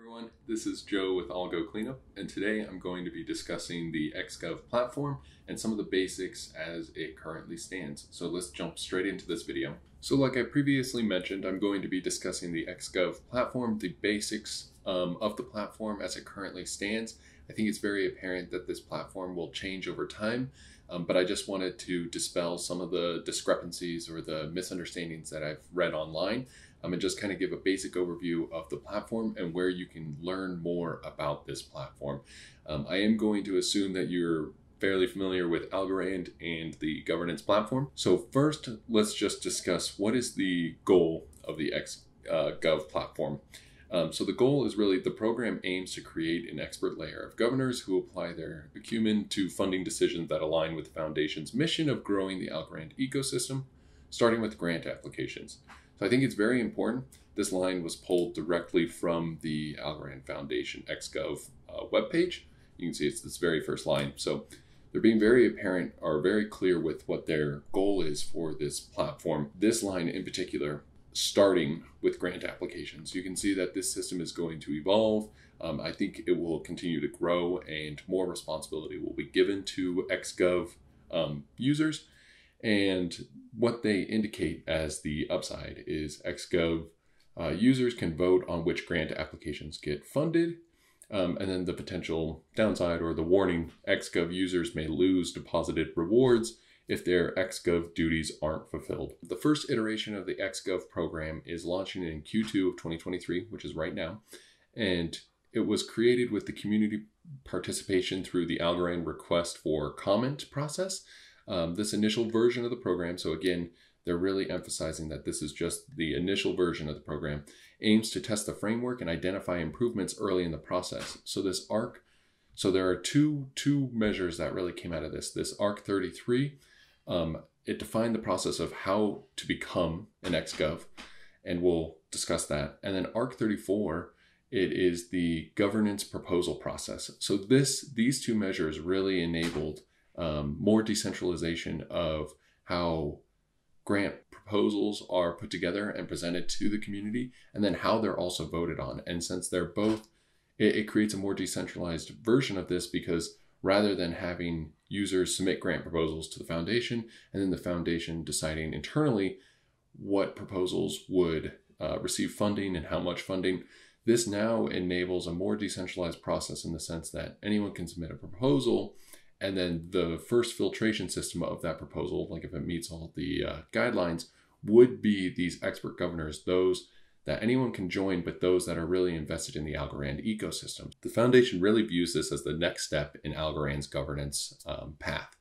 everyone. This is Joe with Algo Cleanup, and today I'm going to be discussing the XGov platform and some of the basics as it currently stands. So let's jump straight into this video. So like I previously mentioned, I'm going to be discussing the XGov platform, the basics um, of the platform as it currently stands. I think it's very apparent that this platform will change over time, um, but I just wanted to dispel some of the discrepancies or the misunderstandings that I've read online um, and just kind of give a basic overview of the platform and where you can learn more about this platform. Um, I am going to assume that you're fairly familiar with Algorand and the governance platform. So first, let's just discuss what is the goal of the XGov uh, platform. Um, so the goal is really the program aims to create an expert layer of governors who apply their acumen to funding decisions that align with the foundation's mission of growing the Algorand ecosystem, starting with grant applications. So I think it's very important. This line was pulled directly from the Algorand Foundation XGov uh, webpage. You can see it's this very first line. So they're being very apparent or very clear with what their goal is for this platform. This line in particular, starting with grant applications, you can see that this system is going to evolve. Um, I think it will continue to grow and more responsibility will be given to XGov um, users. And what they indicate as the upside is XGov uh, users can vote on which grant applications get funded. Um, and then the potential downside or the warning XGov users may lose deposited rewards if their XGov duties aren't fulfilled. The first iteration of the XGov program is launching in Q2 of 2023, which is right now. And it was created with the community participation through the Algorand request for comment process um, this initial version of the program. So again, they're really emphasizing that this is just the initial version of the program, aims to test the framework and identify improvements early in the process. So this ARC, so there are two two measures that really came out of this. This ARC 33, um, it defined the process of how to become an XGov, and we'll discuss that. And then ARC 34, it is the governance proposal process. So this these two measures really enabled um, more decentralization of how grant proposals are put together and presented to the community, and then how they're also voted on. And since they're both, it, it creates a more decentralized version of this because rather than having users submit grant proposals to the foundation and then the foundation deciding internally what proposals would uh, receive funding and how much funding, this now enables a more decentralized process in the sense that anyone can submit a proposal and then the first filtration system of that proposal, like if it meets all the uh, guidelines, would be these expert governors, those that anyone can join, but those that are really invested in the Algorand ecosystem. The foundation really views this as the next step in Algorand's governance um, path.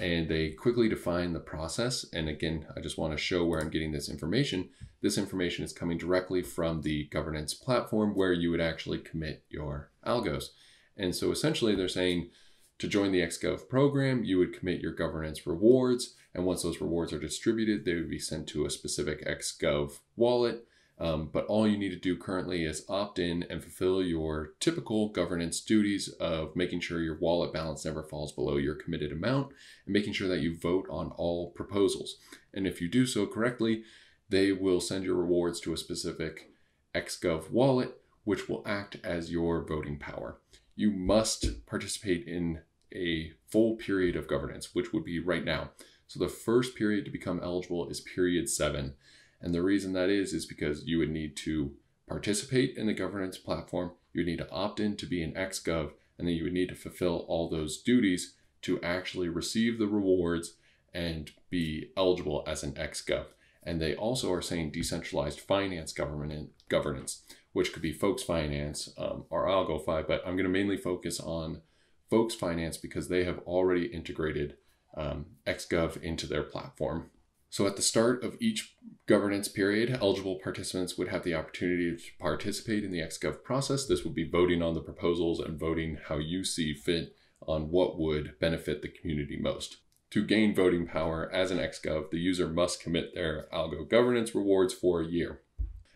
And they quickly define the process. And again, I just want to show where I'm getting this information. This information is coming directly from the governance platform where you would actually commit your algos. And so essentially, they're saying, to join the XGov program, you would commit your governance rewards, and once those rewards are distributed, they would be sent to a specific XGov wallet. Um, but all you need to do currently is opt in and fulfill your typical governance duties of making sure your wallet balance never falls below your committed amount and making sure that you vote on all proposals. And if you do so correctly, they will send your rewards to a specific XGov wallet, which will act as your voting power you must participate in a full period of governance, which would be right now. So the first period to become eligible is period seven. And the reason that is, is because you would need to participate in the governance platform, you would need to opt in to be an XGov, and then you would need to fulfill all those duties to actually receive the rewards and be eligible as an XGov. And they also are saying decentralized finance government governance, which could be Folks Finance um, or AlgoFi, but I'm going to mainly focus on Folks Finance because they have already integrated um, XGov into their platform. So at the start of each governance period, eligible participants would have the opportunity to participate in the XGov process. This would be voting on the proposals and voting how you see fit on what would benefit the community most. To gain voting power as an XGov, the user must commit their algo governance rewards for a year.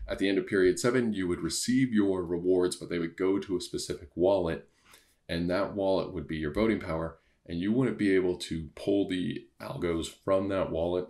At the end of period seven, you would receive your rewards, but they would go to a specific wallet, and that wallet would be your voting power. And you wouldn't be able to pull the algos from that wallet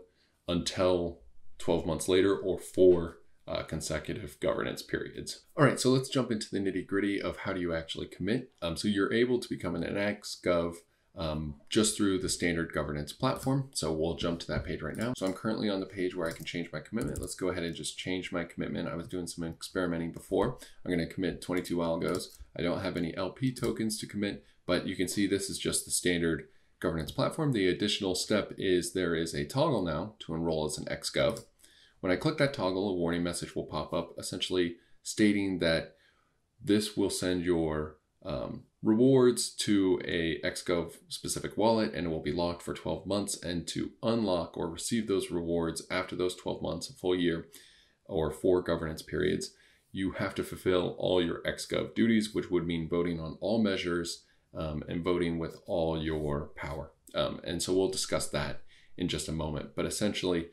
until 12 months later or four uh, consecutive governance periods. All right, so let's jump into the nitty gritty of how do you actually commit. Um, so you're able to become an XGov um, just through the standard governance platform. So we'll jump to that page right now. So I'm currently on the page where I can change my commitment. Let's go ahead and just change my commitment. I was doing some experimenting before. I'm going to commit 22 algos. I don't have any LP tokens to commit, but you can see this is just the standard governance platform. The additional step is there is a toggle now to enroll as an XGov. When I click that toggle, a warning message will pop up essentially stating that this will send your um, rewards to a XGov specific wallet and it will be locked for 12 months. And to unlock or receive those rewards after those 12 months, a full year, or four governance periods, you have to fulfill all your XGov duties, which would mean voting on all measures um, and voting with all your power. Um, and so we'll discuss that in just a moment. But essentially,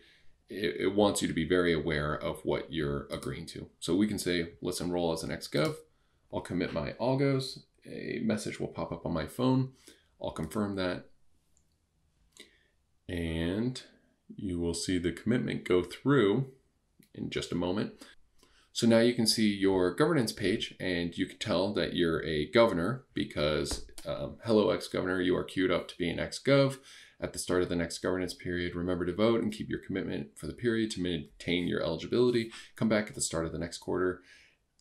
it, it, wants you to be very aware of what you're agreeing to. So we can say, let's enroll as an XGov. I'll commit my algos. A message will pop up on my phone. I'll confirm that. And you will see the commitment go through in just a moment. So now you can see your governance page and you can tell that you're a governor because um, hello ex-governor, you are queued up to be an ex-gov. At the start of the next governance period, remember to vote and keep your commitment for the period to maintain your eligibility. Come back at the start of the next quarter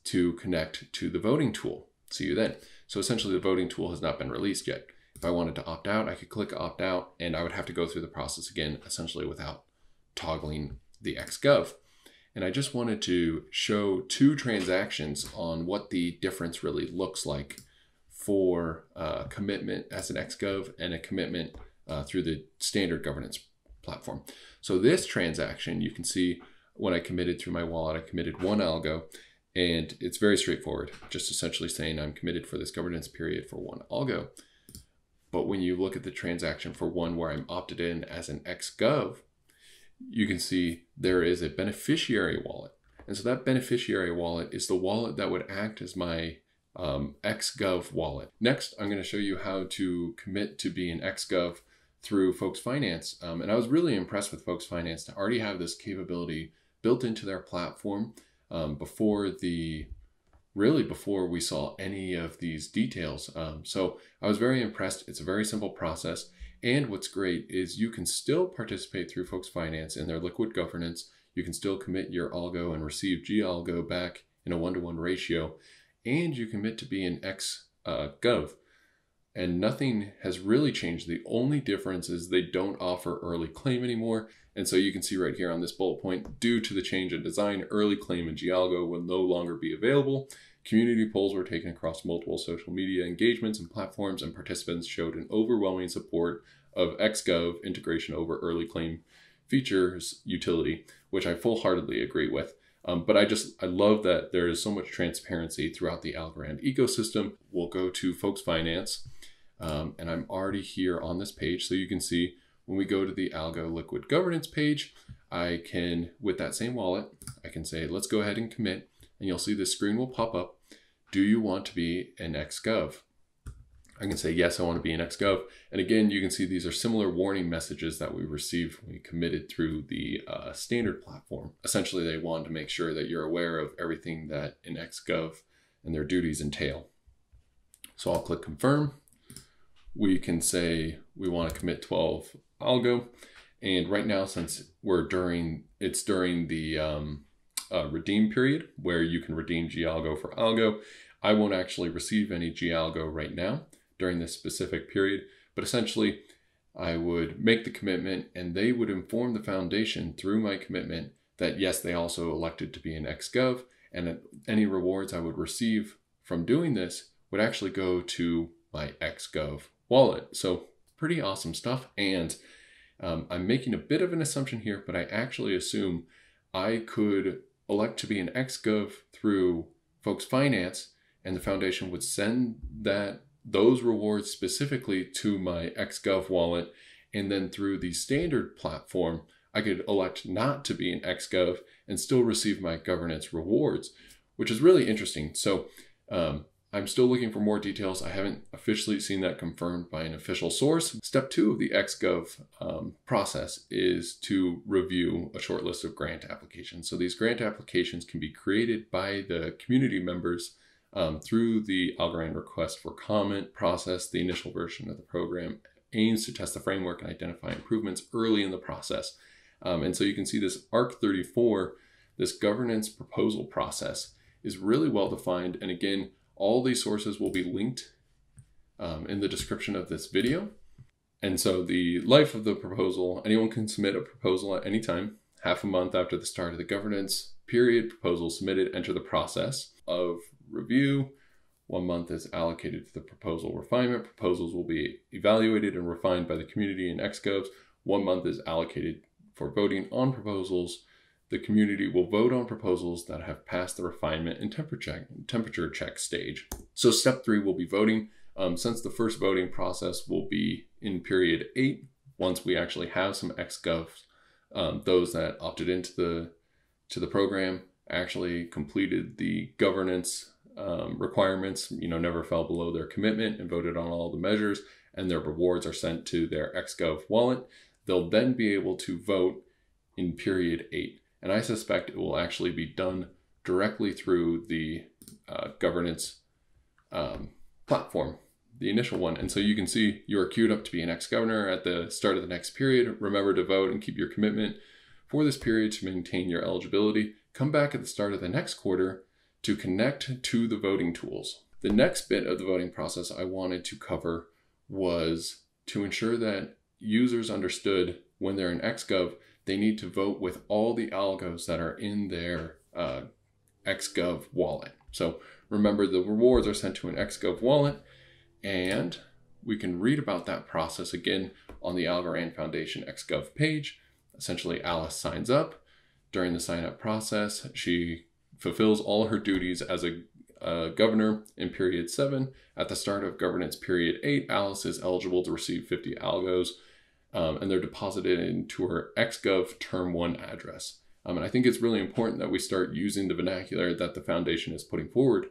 to connect to the voting tool. See you then. So essentially the voting tool has not been released yet. If I wanted to opt out, I could click opt out and I would have to go through the process again, essentially without toggling the XGov. And I just wanted to show two transactions on what the difference really looks like for uh, commitment as an XGov and a commitment uh, through the standard governance platform. So this transaction, you can see when I committed through my wallet, I committed one algo and it's very straightforward, just essentially saying I'm committed for this governance period for one algo. But when you look at the transaction for one where I'm opted in as an XGov, you can see there is a beneficiary wallet. And so that beneficiary wallet is the wallet that would act as my um, XGov wallet. Next, I'm going to show you how to commit to be an XGov through Folks Finance. Um, and I was really impressed with Folks Finance to already have this capability built into their platform um, before the really before we saw any of these details. Um, so I was very impressed. It's a very simple process. And what's great is you can still participate through Folks Finance in their liquid governance. You can still commit your algo and receive G algo back in a one to one ratio. And you commit to be an X uh, Gov. And nothing has really changed. The only difference is they don't offer early claim anymore. And so you can see right here on this bullet point, due to the change in design, early claim in gALGO will no longer be available. Community polls were taken across multiple social media engagements and platforms, and participants showed an overwhelming support of XGov integration over early claim features utility, which I full heartedly agree with. Um, but I just, I love that there is so much transparency throughout the Algorand ecosystem. We'll go to Folks Finance, um, and I'm already here on this page. So you can see when we go to the Algo Liquid Governance page, I can, with that same wallet, I can say, let's go ahead and commit. And you'll see the screen will pop up do you want to be an XGov? I can say, yes, I want to be an XGov. And again, you can see these are similar warning messages that we received when we committed through the uh, standard platform. Essentially, they want to make sure that you're aware of everything that an XGov and their duties entail. So I'll click confirm. We can say we want to commit 12 algo. And right now, since we're during, it's during the um, uh, redeem period where you can redeem gALGO for Algo. I won't actually receive any gALGO right now during this specific period, but essentially I would make the commitment and they would inform the foundation through my commitment that yes, they also elected to be an ex-gov and any rewards I would receive from doing this would actually go to my XGov wallet. So pretty awesome stuff. And um, I'm making a bit of an assumption here, but I actually assume I could elect to be an ex-gov through Folks Finance, and the foundation would send that those rewards specifically to my XGov wallet, and then through the standard platform, I could elect not to be an XGov and still receive my governance rewards, which is really interesting. So um, I'm still looking for more details. I haven't officially seen that confirmed by an official source. Step two of the XGov um, process is to review a short list of grant applications. So these grant applications can be created by the community members um, through the Algorand request for comment process. The initial version of the program aims to test the framework and identify improvements early in the process. Um, and so you can see this ARC 34, this governance proposal process is really well defined. And again, all these sources will be linked um, in the description of this video. And so the life of the proposal, anyone can submit a proposal at any time, half a month after the start of the governance period, proposal submitted, enter the process of review. One month is allocated to the proposal refinement. Proposals will be evaluated and refined by the community and XGovs. One month is allocated for voting on proposals the community will vote on proposals that have passed the refinement and temperature, temperature check stage. So step three will be voting. Um, since the first voting process will be in period eight, once we actually have some XGovs, um, those that opted into the to the program actually completed the governance um, requirements, you know, never fell below their commitment and voted on all the measures, and their rewards are sent to their XGov wallet. They'll then be able to vote in period eight. And I suspect it will actually be done directly through the uh, governance um, platform, the initial one. And so you can see you are queued up to be an ex-governor at the start of the next period. Remember to vote and keep your commitment for this period to maintain your eligibility. Come back at the start of the next quarter to connect to the voting tools. The next bit of the voting process I wanted to cover was to ensure that users understood when they're in XGov they need to vote with all the algos that are in their uh, XGov wallet. So remember, the rewards are sent to an XGov wallet, and we can read about that process again on the Algorand Foundation XGov page. Essentially, Alice signs up. During the sign up process, she fulfills all her duties as a uh, governor in period seven. At the start of governance period eight, Alice is eligible to receive 50 algos um, and they're deposited into her XGov Term 1 address. Um, and I think it's really important that we start using the vernacular that the foundation is putting forward.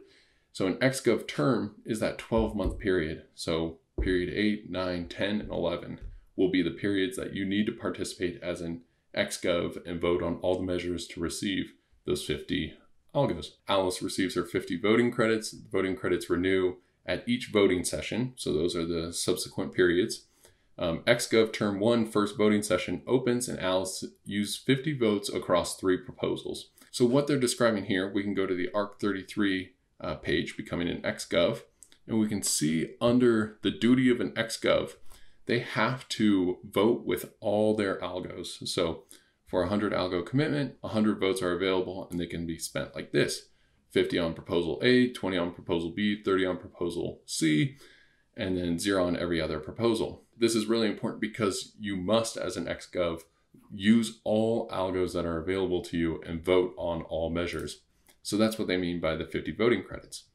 So an XGov term is that 12 month period. So period 8, 9, 10, and 11 will be the periods that you need to participate as an XGov and vote on all the measures to receive those 50 algos. Alice receives her 50 voting credits. The voting credits renew at each voting session. So those are the subsequent periods. Um, XGov Term 1 first voting session opens and Alice used 50 votes across three proposals. So what they're describing here, we can go to the ARC33 uh, page, becoming an XGov, and we can see under the duty of an XGov, they have to vote with all their algos. So for a 100 algo commitment, 100 votes are available and they can be spent like this. 50 on proposal A, 20 on proposal B, 30 on proposal C, and then zero on every other proposal. This is really important because you must, as an XGov, use all algos that are available to you and vote on all measures. So that's what they mean by the 50 voting credits.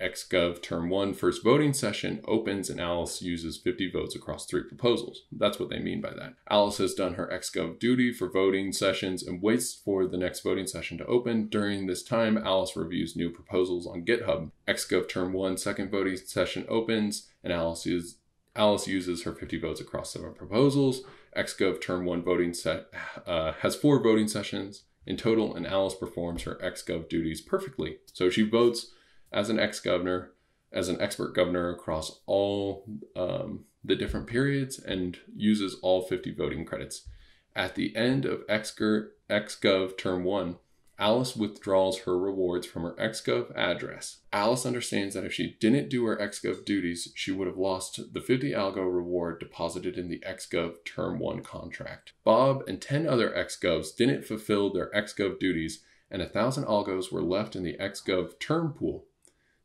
XGov Term 1 first voting session opens and Alice uses 50 votes across three proposals. That's what they mean by that. Alice has done her XGov duty for voting sessions and waits for the next voting session to open. During this time, Alice reviews new proposals on GitHub. XGov Term 1 second voting session opens and Alice is Alice uses her 50 votes across seven proposals. XGov Term 1 voting set uh, has four voting sessions in total, and Alice performs her XGov duties perfectly. So she votes as an ex-governor, as an expert governor across all um, the different periods and uses all 50 voting credits. At the end of XGov Term 1, Alice withdraws her rewards from her XGov address. Alice understands that if she didn't do her XGov duties, she would have lost the 50 algo reward deposited in the XGov Term 1 contract. Bob and 10 other XGovs didn't fulfill their XGov duties, and 1,000 algos were left in the XGov term pool.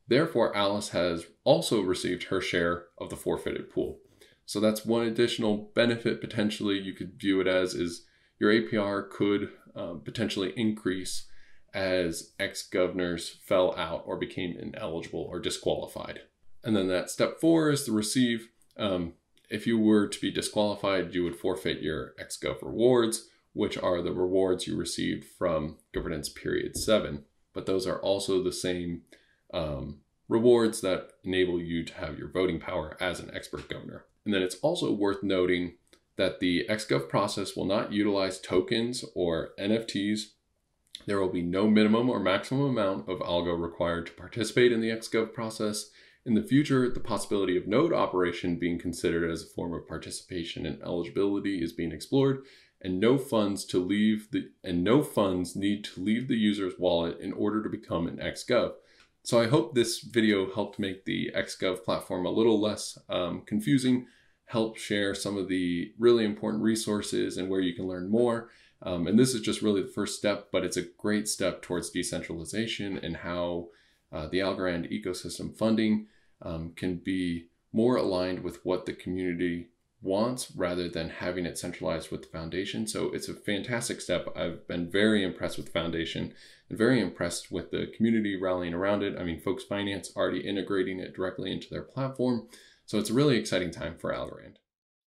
Therefore, Alice has also received her share of the forfeited pool. So that's one additional benefit potentially you could view it as is your APR could um, potentially increase as ex-governors fell out or became ineligible or disqualified. And then that step four is to receive. Um, if you were to be disqualified, you would forfeit your ex-gov rewards, which are the rewards you received from governance period seven. But those are also the same um, rewards that enable you to have your voting power as an expert governor. And then it's also worth noting that the XGov process will not utilize tokens or NFTs. There will be no minimum or maximum amount of algo required to participate in the XGov process. In the future, the possibility of node operation being considered as a form of participation and eligibility is being explored, and no funds to leave the and no funds need to leave the user's wallet in order to become an XGov. So I hope this video helped make the XGov platform a little less um, confusing, help share some of the really important resources and where you can learn more. Um, and this is just really the first step, but it's a great step towards decentralization and how uh, the Algorand ecosystem funding um, can be more aligned with what the community wants rather than having it centralized with the foundation. So it's a fantastic step. I've been very impressed with the foundation and very impressed with the community rallying around it. I mean, Folks Finance already integrating it directly into their platform. So it's a really exciting time for Algorand.